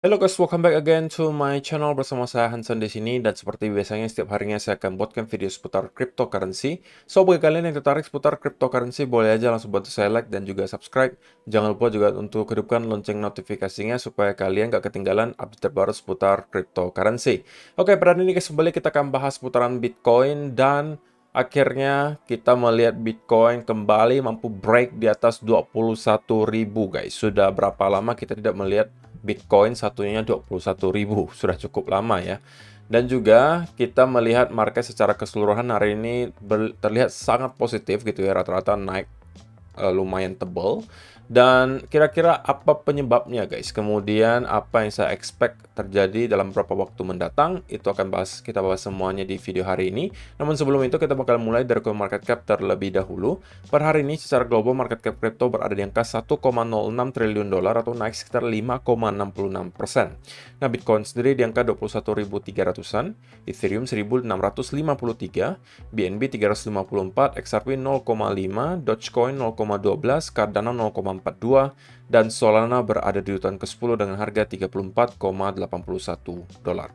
Halo guys, welcome back again to my channel bersama saya Hansen di sini dan seperti biasanya setiap harinya saya akan buatkan video seputar cryptocurrency. So bagi kalian yang tertarik seputar cryptocurrency boleh aja langsung bantu saya like dan juga subscribe. Jangan lupa juga untuk hidupkan lonceng notifikasinya supaya kalian gak ketinggalan update terbaru seputar cryptocurrency. Oke, pada hari ini guys kembali kita akan bahas seputaran Bitcoin dan akhirnya kita melihat Bitcoin kembali mampu break di atas 21.000 guys. Sudah berapa lama kita tidak melihat Bitcoin satunya 21.000 sudah cukup lama ya. Dan juga kita melihat market secara keseluruhan hari ini terlihat sangat positif gitu ya rata-rata naik uh, lumayan tebal dan kira-kira apa penyebabnya guys? Kemudian apa yang saya expect terjadi dalam beberapa waktu mendatang? Itu akan bahas kita bahas semuanya di video hari ini. Namun sebelum itu kita bakal mulai dari market cap terlebih dahulu. Per hari ini secara global market cap crypto berada di angka 1,06 triliun dolar atau naik sekitar 5,66 persen. Nah Bitcoin sendiri di angka 21.300an, Ethereum 1.653, BNB 354, XRP 0,5, Dogecoin 0,12, Cardano 0,4 dan Solana berada di urutan ke-10 dengan harga 34,81 dolar.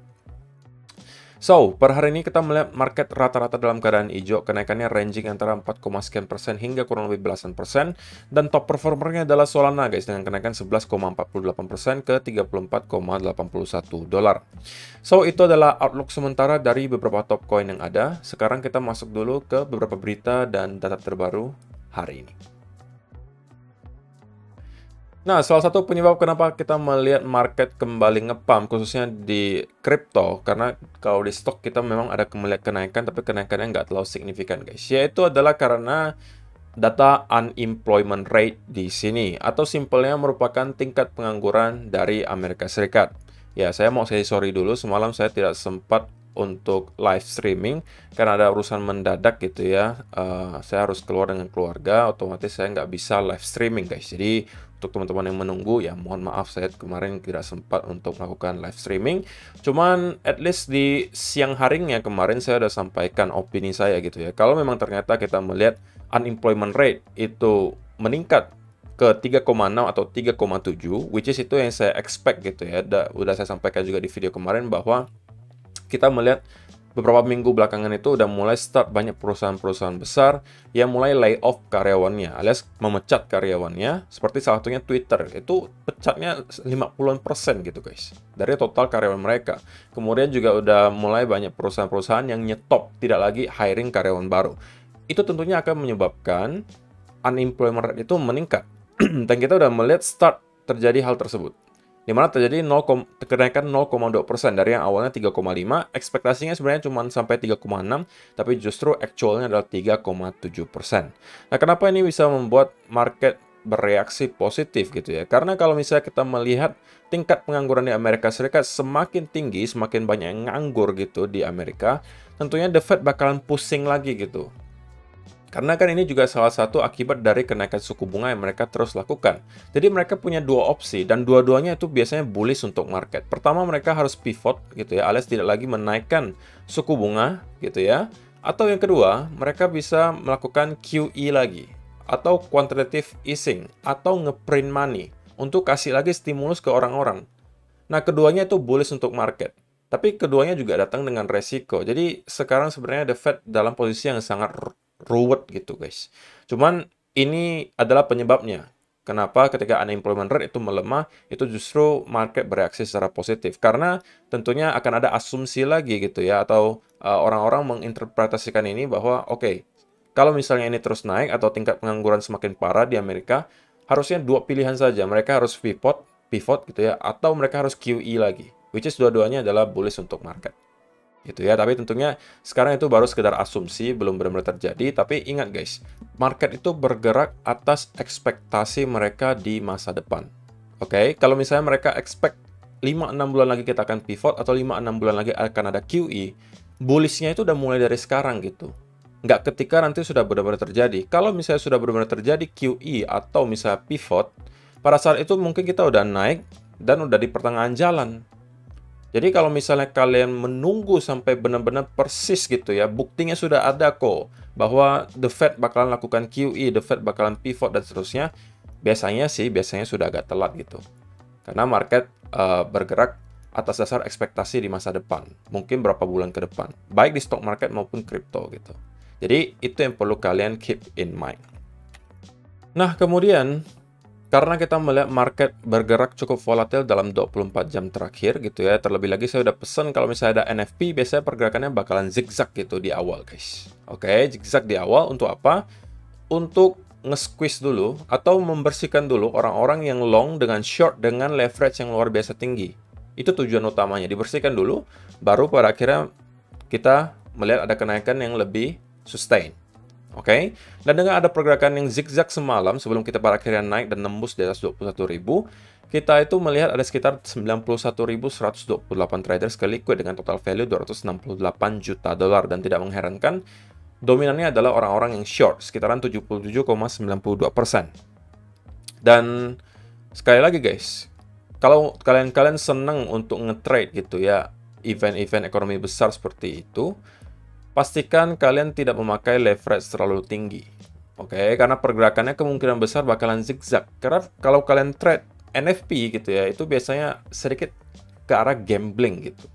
So, per hari ini kita melihat market rata-rata dalam keadaan hijau, kenaikannya ranging antara 4, sekian persen hingga kurang lebih belasan persen, dan top performernya adalah Solana guys, dengan kenaikan 11,48 persen ke 34,81 dolar. So, itu adalah outlook sementara dari beberapa top coin yang ada. Sekarang kita masuk dulu ke beberapa berita dan data terbaru hari ini. Nah, salah satu penyebab kenapa kita melihat market kembali ngepam, khususnya di crypto, karena kalau di stok kita memang ada melihat kenaikan, tapi kenaikannya nggak terlalu signifikan, guys. Yaitu adalah karena data unemployment rate di sini, atau simpelnya merupakan tingkat pengangguran dari Amerika Serikat. Ya, saya mau saya sorry dulu, semalam saya tidak sempat untuk live streaming karena ada urusan mendadak gitu ya uh, saya harus keluar dengan keluarga otomatis saya nggak bisa live streaming guys jadi untuk teman-teman yang menunggu ya mohon maaf saya kemarin tidak sempat untuk melakukan live streaming. Cuman at least di siang harinya kemarin saya sudah sampaikan opini saya gitu ya. Kalau memang ternyata kita melihat unemployment rate itu meningkat ke 3,6 atau 3,7 which is itu yang saya expect gitu ya. Da, udah saya sampaikan juga di video kemarin bahwa kita melihat beberapa minggu belakangan itu udah mulai start banyak perusahaan-perusahaan besar yang mulai lay off karyawannya alias memecat karyawannya seperti salah satunya Twitter. Itu pecatnya 50-an persen gitu guys dari total karyawan mereka. Kemudian juga udah mulai banyak perusahaan-perusahaan yang nyetop tidak lagi hiring karyawan baru. Itu tentunya akan menyebabkan unemployment rate itu meningkat. Dan kita udah melihat start terjadi hal tersebut di mana terjadi 0, kenaikan 0,2% dari yang awalnya 3,5, ekspektasinya sebenarnya cuma sampai 3,6, tapi justru actualnya adalah 3,7%. Nah, kenapa ini bisa membuat market bereaksi positif gitu ya? Karena kalau misalnya kita melihat tingkat pengangguran di Amerika Serikat semakin tinggi, semakin banyak yang nganggur gitu di Amerika, tentunya The Fed bakalan pusing lagi gitu. Karena kan ini juga salah satu akibat dari kenaikan suku bunga yang mereka terus lakukan. Jadi mereka punya dua opsi dan dua-duanya itu biasanya bullish untuk market. Pertama mereka harus pivot gitu ya, alias tidak lagi menaikkan suku bunga gitu ya. Atau yang kedua, mereka bisa melakukan QE lagi atau quantitative easing atau ngeprint money untuk kasih lagi stimulus ke orang-orang. Nah, keduanya itu bullish untuk market. Tapi keduanya juga datang dengan resiko. Jadi sekarang sebenarnya The Fed dalam posisi yang sangat ruwet gitu guys. Cuman ini adalah penyebabnya. Kenapa ketika unemployment rate itu melemah, itu justru market bereaksi secara positif. Karena tentunya akan ada asumsi lagi gitu ya, atau uh, orang-orang uh, menginterpretasikan ini bahwa, oke, okay, kalau misalnya ini terus naik atau tingkat pengangguran semakin parah di Amerika, harusnya dua pilihan saja. Mereka harus pivot, pivot gitu ya, atau mereka harus QE lagi. Which is dua-duanya adalah bullish untuk market gitu ya. Tapi tentunya sekarang itu baru sekedar asumsi, belum benar-benar terjadi. Tapi ingat guys, market itu bergerak atas ekspektasi mereka di masa depan. Oke, okay? kalau misalnya mereka expect 5-6 bulan lagi kita akan pivot atau 5-6 bulan lagi akan ada QE, bullishnya itu udah mulai dari sekarang gitu. Nggak ketika nanti sudah benar-benar terjadi. Kalau misalnya sudah benar-benar terjadi QE atau misalnya pivot, pada saat itu mungkin kita udah naik dan udah di pertengahan jalan. Jadi kalau misalnya kalian menunggu sampai benar-benar persis gitu ya, buktinya sudah ada kok bahwa The Fed bakalan lakukan QE, The Fed bakalan pivot dan seterusnya. Biasanya sih, biasanya sudah agak telat gitu. Karena market uh, bergerak atas dasar ekspektasi di masa depan, mungkin berapa bulan ke depan, baik di stock market maupun kripto gitu. Jadi itu yang perlu kalian keep in mind. Nah, kemudian karena kita melihat market bergerak cukup volatil dalam 24 jam terakhir gitu ya. Terlebih lagi saya udah pesan kalau misalnya ada NFP biasanya pergerakannya bakalan zigzag gitu di awal guys. Oke, zigzag di awal untuk apa? Untuk nge-squeeze dulu atau membersihkan dulu orang-orang yang long dengan short dengan leverage yang luar biasa tinggi. Itu tujuan utamanya, dibersihkan dulu, baru pada akhirnya kita melihat ada kenaikan yang lebih sustain. Oke, okay? dan dengan ada pergerakan yang zigzag semalam sebelum kita pada akhirnya naik dan nembus di atas 21.000, kita itu melihat ada sekitar 91.128 traders ke liquid dengan total value 268 juta dolar dan tidak mengherankan dominannya adalah orang-orang yang short sekitaran 77,92%. Dan sekali lagi guys, kalau kalian-kalian senang untuk nge-trade gitu ya, event-event ekonomi besar seperti itu, pastikan kalian tidak memakai leverage terlalu tinggi. Oke, okay? karena pergerakannya kemungkinan besar bakalan zigzag. Karena kalau kalian trade NFP gitu ya, itu biasanya sedikit ke arah gambling gitu.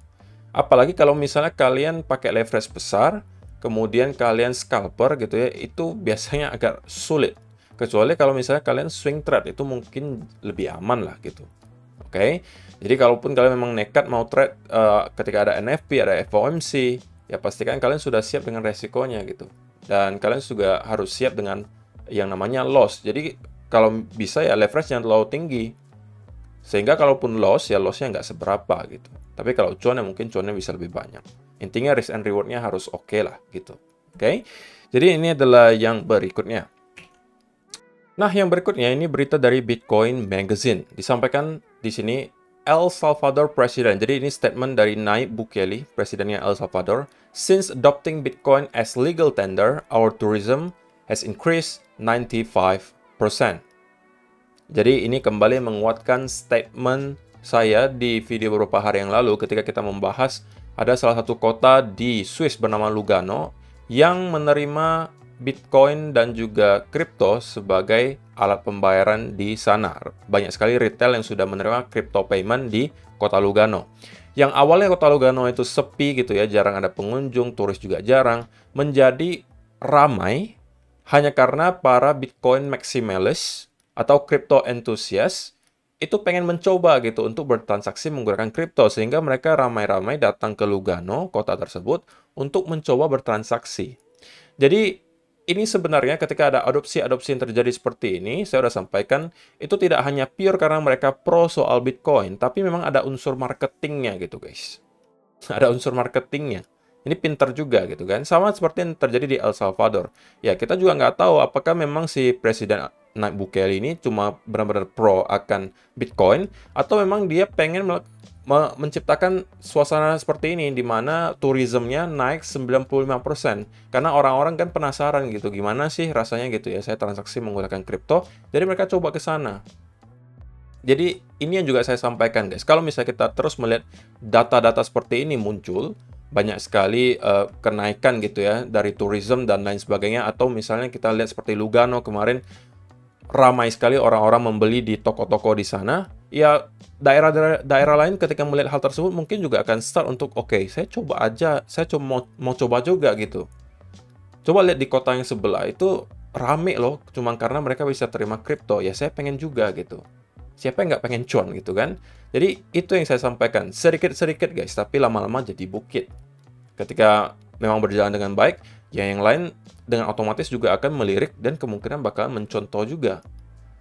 Apalagi kalau misalnya kalian pakai leverage besar, kemudian kalian scalper gitu ya, itu biasanya agak sulit. Kecuali kalau misalnya kalian swing trade, itu mungkin lebih aman lah gitu. Oke, okay? jadi kalaupun kalian memang nekat mau trade uh, ketika ada NFP, ada FOMC, ya pastikan kalian sudah siap dengan resikonya gitu. Dan kalian juga harus siap dengan yang namanya loss. Jadi kalau bisa ya leverage yang terlalu tinggi. Sehingga kalaupun loss, ya lossnya nggak seberapa gitu. Tapi kalau cuan ya mungkin cuannya bisa lebih banyak. Intinya risk and rewardnya harus oke okay lah gitu. Oke, okay? jadi ini adalah yang berikutnya. Nah, yang berikutnya ini berita dari Bitcoin Magazine. Disampaikan di sini El Salvador President. Jadi ini statement dari Nayib Bukele, presidennya El Salvador. Since adopting Bitcoin as legal tender, our tourism has increased 95%. Jadi ini kembali menguatkan statement saya di video beberapa hari yang lalu ketika kita membahas ada salah satu kota di Swiss bernama Lugano yang menerima Bitcoin dan juga kripto sebagai alat pembayaran di sana. Banyak sekali retail yang sudah menerima crypto payment di kota Lugano. Yang awalnya kota Lugano itu sepi gitu ya, jarang ada pengunjung, turis juga jarang, menjadi ramai hanya karena para Bitcoin maximalist atau crypto enthusiast itu pengen mencoba gitu untuk bertransaksi menggunakan kripto sehingga mereka ramai-ramai datang ke Lugano, kota tersebut untuk mencoba bertransaksi. Jadi ini sebenarnya ketika ada adopsi-adopsi yang terjadi seperti ini, saya sudah sampaikan, itu tidak hanya pure karena mereka pro soal Bitcoin, tapi memang ada unsur marketingnya gitu guys. Ada unsur marketingnya. Ini pinter juga gitu kan. Sama seperti yang terjadi di El Salvador. Ya, kita juga nggak tahu apakah memang si Presiden Nayib Bukele ini cuma benar-benar pro akan Bitcoin, atau memang dia pengen menciptakan suasana seperti ini di mana turismenya naik 95% karena orang-orang kan penasaran gitu gimana sih rasanya gitu ya saya transaksi menggunakan kripto jadi mereka coba ke sana. Jadi ini yang juga saya sampaikan guys. Kalau misalnya kita terus melihat data-data seperti ini muncul banyak sekali uh, kenaikan gitu ya dari tourism dan lain sebagainya atau misalnya kita lihat seperti Lugano kemarin ramai sekali orang-orang membeli di toko-toko di sana, ya daerah-daerah daerah lain ketika melihat hal tersebut mungkin juga akan start untuk oke, okay, saya coba aja, saya coba mau, mau coba juga gitu. Coba lihat di kota yang sebelah itu rame loh, cuma karena mereka bisa terima kripto, ya saya pengen juga gitu. Siapa yang nggak pengen cuan gitu kan? Jadi itu yang saya sampaikan, sedikit-sedikit guys, tapi lama-lama jadi bukit. Ketika memang berjalan dengan baik, ya yang lain dengan otomatis juga akan melirik dan kemungkinan bakal mencontoh juga.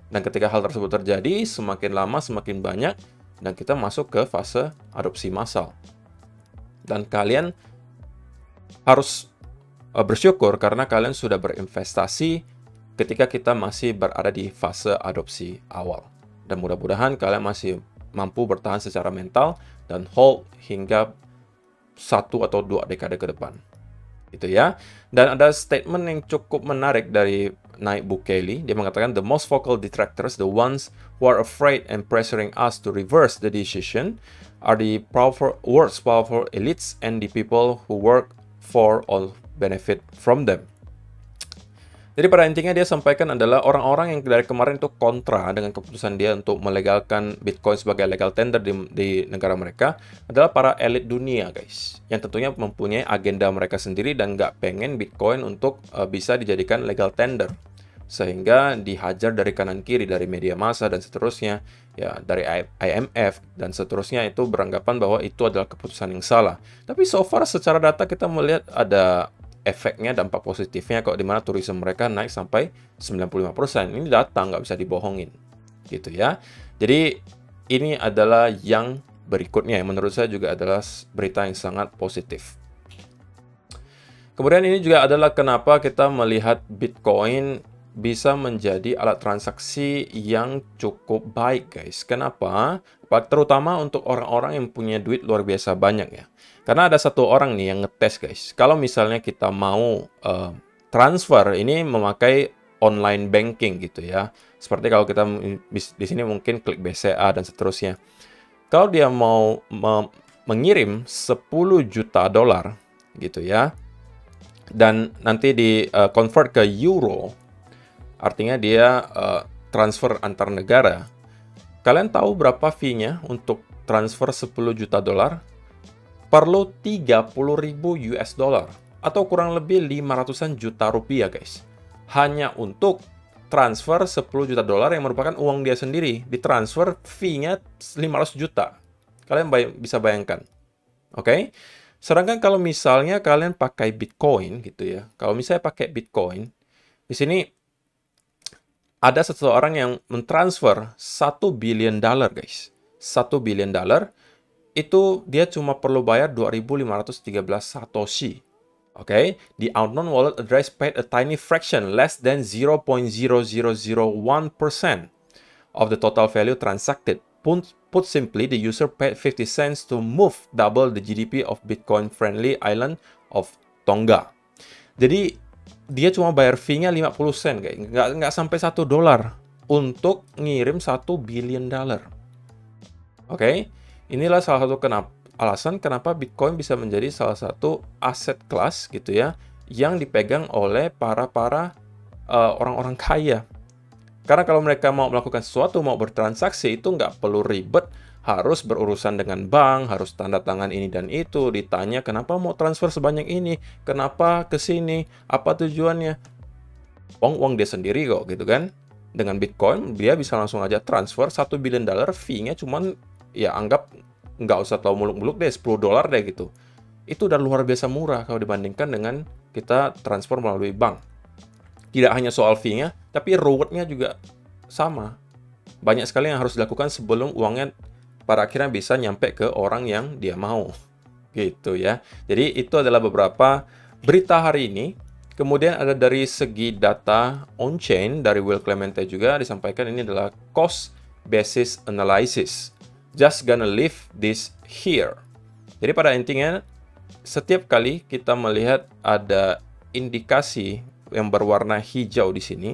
Dan ketika hal tersebut terjadi, semakin lama semakin banyak dan kita masuk ke fase adopsi massal. Dan kalian harus uh, bersyukur karena kalian sudah berinvestasi ketika kita masih berada di fase adopsi awal. Dan mudah-mudahan kalian masih mampu bertahan secara mental dan hold hingga satu atau dua dekade ke depan itu ya. Dan ada statement yang cukup menarik dari Nayib Bukele. Dia mengatakan the most vocal detractors, the ones who are afraid and pressuring us to reverse the decision, are the powerful, world's powerful elites and the people who work for or benefit from them. Jadi pada intinya dia sampaikan adalah orang-orang yang dari kemarin itu kontra dengan keputusan dia untuk melegalkan Bitcoin sebagai legal tender di, di negara mereka adalah para elit dunia guys. Yang tentunya mempunyai agenda mereka sendiri dan nggak pengen Bitcoin untuk uh, bisa dijadikan legal tender. Sehingga dihajar dari kanan kiri, dari media massa dan seterusnya, ya dari IMF dan seterusnya itu beranggapan bahwa itu adalah keputusan yang salah. Tapi so far secara data kita melihat ada efeknya dampak positifnya kok di mana turisme mereka naik sampai 95%. Ini data nggak bisa dibohongin. Gitu ya. Jadi ini adalah yang berikutnya yang menurut saya juga adalah berita yang sangat positif. Kemudian ini juga adalah kenapa kita melihat Bitcoin bisa menjadi alat transaksi yang cukup baik guys. Kenapa? Terutama untuk orang-orang yang punya duit luar biasa banyak ya. Karena ada satu orang nih yang ngetes guys. Kalau misalnya kita mau uh, transfer ini memakai online banking gitu ya. Seperti kalau kita di sini mungkin klik BCA dan seterusnya. Kalau dia mau me mengirim 10 juta dolar gitu ya. Dan nanti di uh, convert ke euro. Artinya dia uh, transfer antar negara. Kalian tahu berapa fee-nya untuk transfer 10 juta dolar? perlu 30.000 US dollar atau kurang lebih 500-an juta rupiah guys. Hanya untuk transfer 10 juta dolar yang merupakan uang dia sendiri. Ditransfer fee-nya 500 juta. Kalian bay bisa bayangkan. Oke? Okay? Sedangkan kalau misalnya kalian pakai Bitcoin gitu ya. Kalau misalnya pakai Bitcoin, di sini ada seseorang yang mentransfer 1 billion dollar guys. 1 billion dollar itu dia cuma perlu bayar 2.513 Satoshi. Oke, okay? the unknown wallet address paid a tiny fraction, less than 0.0001% of the total value transacted. Put, put simply, the user paid 50 cents to move double the GDP of Bitcoin-friendly island of Tonga. Jadi, dia cuma bayar fee-nya 50 sen, guys. Nggak, nggak sampai 1 dolar untuk ngirim 1 billion dollar. Oke, okay? Inilah salah satu kenapa alasan kenapa Bitcoin bisa menjadi salah satu aset kelas gitu ya yang dipegang oleh para para uh, orang-orang kaya. Karena kalau mereka mau melakukan sesuatu, mau bertransaksi itu nggak perlu ribet, harus berurusan dengan bank, harus tanda tangan ini dan itu, ditanya kenapa mau transfer sebanyak ini, kenapa ke sini, apa tujuannya. Uang uang dia sendiri kok gitu kan. Dengan Bitcoin dia bisa langsung aja transfer 1 billion dollar, fee-nya cuman ya anggap nggak usah tahu muluk-muluk deh 10 dolar deh gitu itu udah luar biasa murah kalau dibandingkan dengan kita transfer melalui bank tidak hanya soal fee-nya tapi reward-nya juga sama banyak sekali yang harus dilakukan sebelum uangnya pada akhirnya bisa nyampe ke orang yang dia mau. Gitu ya. Jadi itu adalah beberapa berita hari ini. Kemudian ada dari segi data on-chain dari Will Clemente juga disampaikan ini adalah cost basis analysis. Just gonna leave this here. Jadi pada intinya setiap kali kita melihat ada indikasi yang berwarna hijau di sini,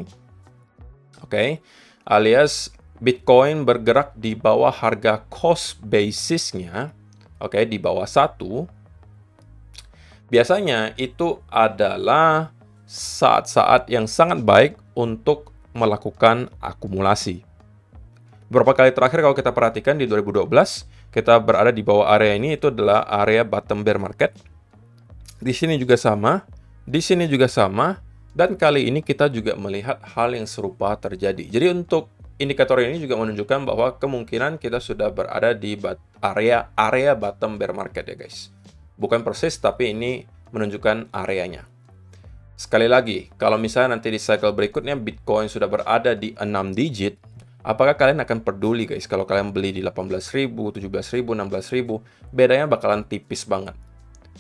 oke, okay, alias Bitcoin bergerak di bawah harga cost basisnya, oke, okay, di bawah satu, biasanya itu adalah saat-saat yang sangat baik untuk melakukan akumulasi. Beberapa kali terakhir kalau kita perhatikan di 2012, kita berada di bawah area ini itu adalah area bottom bear market. Di sini juga sama, di sini juga sama, dan kali ini kita juga melihat hal yang serupa terjadi. Jadi untuk indikator ini juga menunjukkan bahwa kemungkinan kita sudah berada di area area bottom bear market ya guys. Bukan persis tapi ini menunjukkan areanya. Sekali lagi, kalau misalnya nanti di cycle berikutnya Bitcoin sudah berada di 6 digit, Apakah kalian akan peduli guys kalau kalian beli di 18.000, 17.000, 16.000? Bedanya bakalan tipis banget.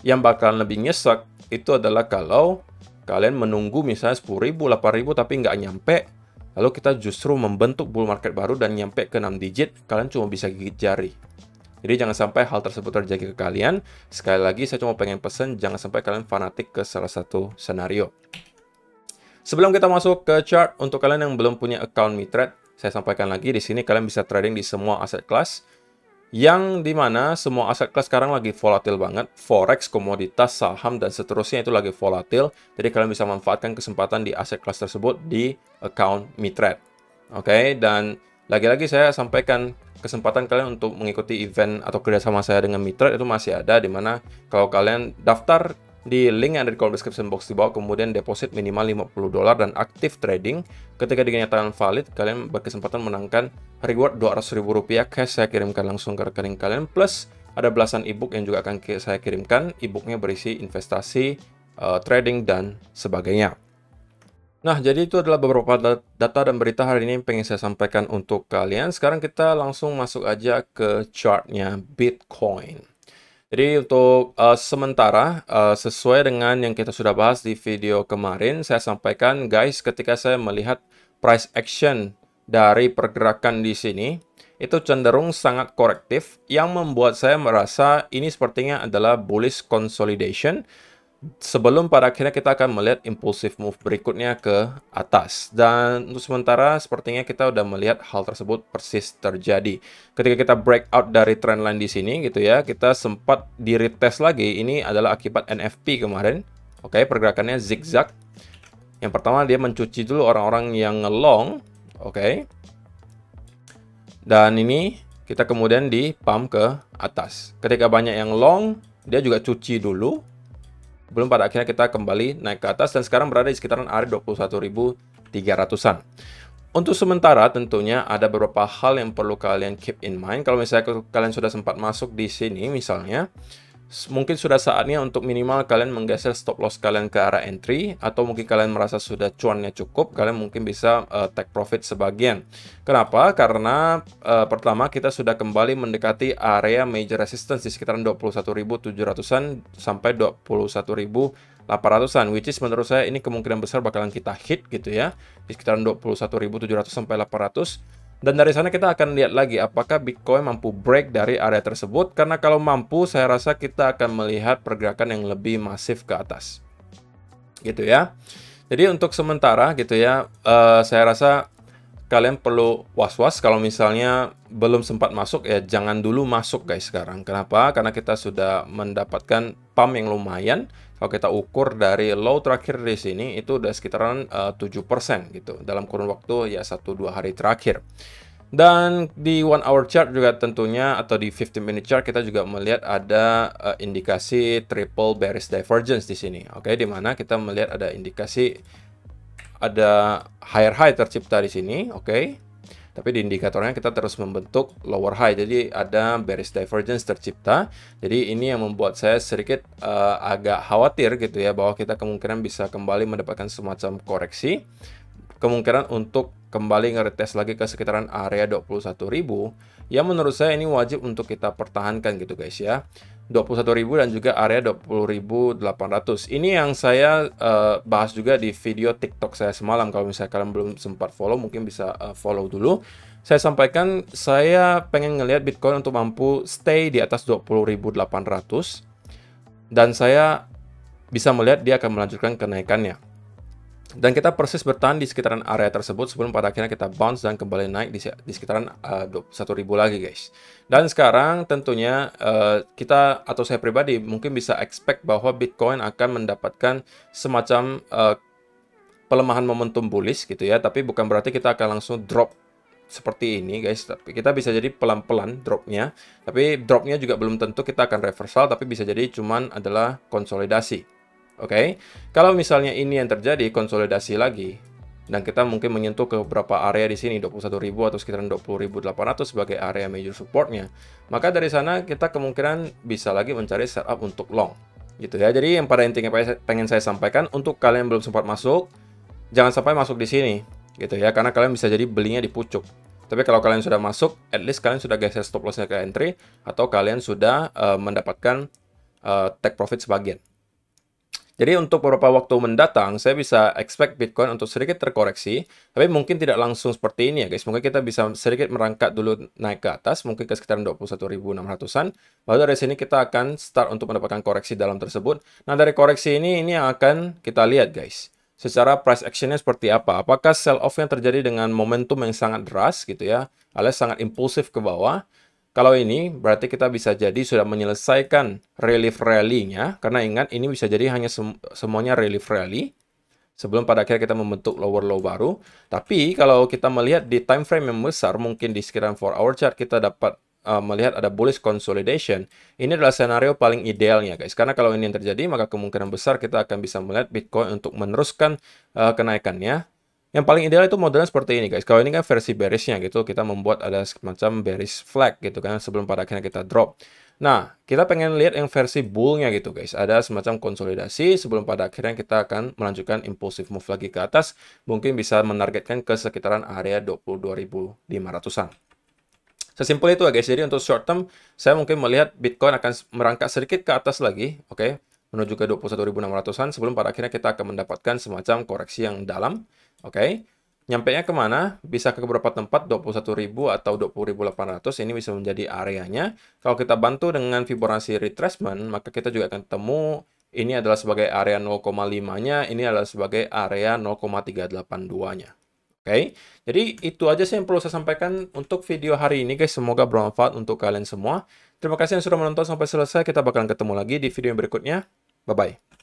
Yang bakalan lebih nyesek itu adalah kalau kalian menunggu misalnya 10.000, 8.000 tapi nggak nyampe. Lalu kita justru membentuk bull market baru dan nyampe ke 6 digit, kalian cuma bisa gigit jari. Jadi jangan sampai hal tersebut terjadi ke kalian. Sekali lagi saya cuma pengen pesan jangan sampai kalian fanatik ke salah satu senario. Sebelum kita masuk ke chart, untuk kalian yang belum punya account Mitrade, saya sampaikan lagi di sini kalian bisa trading di semua aset kelas. Yang di mana semua aset kelas sekarang lagi volatil banget, forex, komoditas, saham, dan seterusnya itu lagi volatil, jadi kalian bisa manfaatkan kesempatan di aset kelas tersebut di account Mitrade. Oke, okay? dan lagi-lagi saya sampaikan kesempatan kalian untuk mengikuti event atau kerjasama saya dengan Mitrade itu masih ada, di mana kalau kalian daftar di link yang ada di kolom description box di bawah, kemudian deposit minimal 50 dolar dan aktif trading. Ketika dinyatakan valid, kalian berkesempatan menangkan reward 200 ribu rupiah cash saya kirimkan langsung ke rekening kalian. Plus, ada belasan ebook yang juga akan saya kirimkan. Ebooknya berisi investasi, uh, trading, dan sebagainya. Nah, jadi itu adalah beberapa data dan berita hari ini yang pengen saya sampaikan untuk kalian. Sekarang kita langsung masuk aja ke chartnya Bitcoin. Jadi untuk uh, sementara, uh, sesuai dengan yang kita sudah bahas di video kemarin, saya sampaikan guys ketika saya melihat price action dari pergerakan di sini, itu cenderung sangat korektif yang membuat saya merasa ini sepertinya adalah bullish consolidation sebelum pada akhirnya kita akan melihat impulsive move berikutnya ke atas. Dan untuk sementara sepertinya kita udah melihat hal tersebut persis terjadi. Ketika kita breakout dari trendline di sini gitu ya, kita sempat di retest lagi. Ini adalah akibat NFP kemarin. Oke, pergerakannya zigzag. Yang pertama dia mencuci dulu orang-orang yang long, oke. Dan ini kita kemudian di pump ke atas. Ketika banyak yang long, dia juga cuci dulu belum pada akhirnya kita kembali naik ke atas dan sekarang berada di sekitaran area 21.300-an. Untuk sementara tentunya ada beberapa hal yang perlu kalian keep in mind. Kalau misalnya kalian sudah sempat masuk di sini misalnya, mungkin sudah saatnya untuk minimal kalian menggeser stop loss kalian ke arah entry atau mungkin kalian merasa sudah cuannya cukup kalian mungkin bisa uh, take profit sebagian. Kenapa? Karena uh, pertama kita sudah kembali mendekati area major resistance di sekitaran 21.700an sampai 21.800an which is menurut saya ini kemungkinan besar bakalan kita hit gitu ya di sekitaran 21.700 sampai 800 dan dari sana kita akan lihat lagi apakah Bitcoin mampu break dari area tersebut. Karena kalau mampu, saya rasa kita akan melihat pergerakan yang lebih masif ke atas. Gitu ya. Jadi untuk sementara gitu ya, uh, saya rasa kalian perlu was-was kalau misalnya belum sempat masuk ya jangan dulu masuk guys sekarang. Kenapa? Karena kita sudah mendapatkan pump yang lumayan kalau kita ukur dari low terakhir di sini itu udah sekitaran eh, 7% gitu dalam kurun waktu ya 1-2 hari terakhir. Dan di one hour chart juga tentunya atau di 15 minute chart kita juga melihat ada uh, indikasi triple bearish divergence di sini. Oke, okay? di mana kita melihat ada indikasi ada higher high tercipta di sini, oke. Okay? Tapi di indikatornya kita terus membentuk lower high. Jadi ada bearish divergence tercipta. Jadi ini yang membuat saya sedikit uh, agak khawatir gitu ya bahwa kita kemungkinan bisa kembali mendapatkan semacam koreksi. Kemungkinan untuk kembali ngeretes lagi ke sekitaran area 21.000 yang menurut saya ini wajib untuk kita pertahankan gitu guys ya. 21.000 dan juga area 20.800. Ini yang saya uh, bahas juga di video TikTok saya semalam. Kalau misalnya kalian belum sempat follow, mungkin bisa uh, follow dulu. Saya sampaikan saya pengen ngelihat Bitcoin untuk mampu stay di atas 20.800 dan saya bisa melihat dia akan melanjutkan kenaikannya. Dan kita persis bertahan di sekitaran area tersebut sebelum pada akhirnya kita bounce dan kembali naik di, di sekitaran uh, 1.000 lagi guys. Dan sekarang tentunya uh, kita atau saya pribadi mungkin bisa expect bahwa Bitcoin akan mendapatkan semacam uh, pelemahan momentum bullish gitu ya. Tapi bukan berarti kita akan langsung drop seperti ini guys. Tapi kita bisa jadi pelan-pelan dropnya. Tapi dropnya juga belum tentu kita akan reversal tapi bisa jadi cuman adalah konsolidasi. Oke, okay? kalau misalnya ini yang terjadi konsolidasi lagi dan kita mungkin menyentuh ke beberapa area di sini 21.000 atau sekitaran 20.800 sebagai area major supportnya, maka dari sana kita kemungkinan bisa lagi mencari setup untuk long. Gitu ya. Jadi yang pada intinya pengen saya sampaikan untuk kalian yang belum sempat masuk, jangan sampai masuk di sini gitu ya karena kalian bisa jadi belinya di pucuk. Tapi kalau kalian sudah masuk, at least kalian sudah geser stop lossnya ke entry atau kalian sudah uh, mendapatkan uh, take profit sebagian. Jadi untuk beberapa waktu mendatang, saya bisa expect Bitcoin untuk sedikit terkoreksi, tapi mungkin tidak langsung seperti ini ya guys. Mungkin kita bisa sedikit merangkak dulu naik ke atas, mungkin ke sekitar 21.600-an. Lalu dari sini kita akan start untuk mendapatkan koreksi dalam tersebut. Nah dari koreksi ini, ini yang akan kita lihat guys. Secara price actionnya seperti apa? Apakah sell off yang terjadi dengan momentum yang sangat deras gitu ya, alias sangat impulsif ke bawah, Kalau ini berarti kita bisa jadi sudah menyelesaikan relief rally-nya karena ingat ini bisa jadi hanya sem semuanya relief rally sebelum pada akhirnya kita membentuk lower low baru. Tapi kalau kita melihat di time frame yang besar mungkin di sekitaran 4 hour chart kita dapat uh, melihat ada bullish consolidation. Ini adalah scenario paling idealnya guys. Karena kalau ini yang terjadi maka kemungkinan besar kita akan bisa melihat Bitcoin untuk meneruskan uh, kenaikannya yang paling ideal itu modelnya seperti ini guys. Kalau ini kan versi bearishnya gitu, kita membuat ada semacam bearish flag gitu kan sebelum pada akhirnya kita drop. Nah, kita pengen lihat yang versi bullnya gitu guys. Ada semacam konsolidasi sebelum pada akhirnya kita akan melanjutkan impulsive move lagi ke atas. Mungkin bisa menargetkan ke sekitaran area 22.500an. Sesimpel itu guys. Jadi untuk short term, saya mungkin melihat Bitcoin akan merangkak sedikit ke atas lagi. Oke, okay? menuju ke 21.600an sebelum pada akhirnya kita akan mendapatkan semacam koreksi yang dalam. Oke. Okay? Nyampe-nya ke mana? Bisa ke beberapa tempat, 21.000 atau 20.800, ini bisa menjadi areanya. Kalau kita bantu dengan Fibonacci retracement, maka kita juga akan temu ini adalah sebagai area 0,5-nya, ini adalah sebagai area 0,382-nya. Oke, okay? jadi itu aja sih yang perlu saya sampaikan untuk video hari ini guys. Semoga bermanfaat untuk kalian semua. Terima kasih yang sudah menonton sampai selesai. Kita bakalan ketemu lagi di video yang berikutnya. Bye-bye.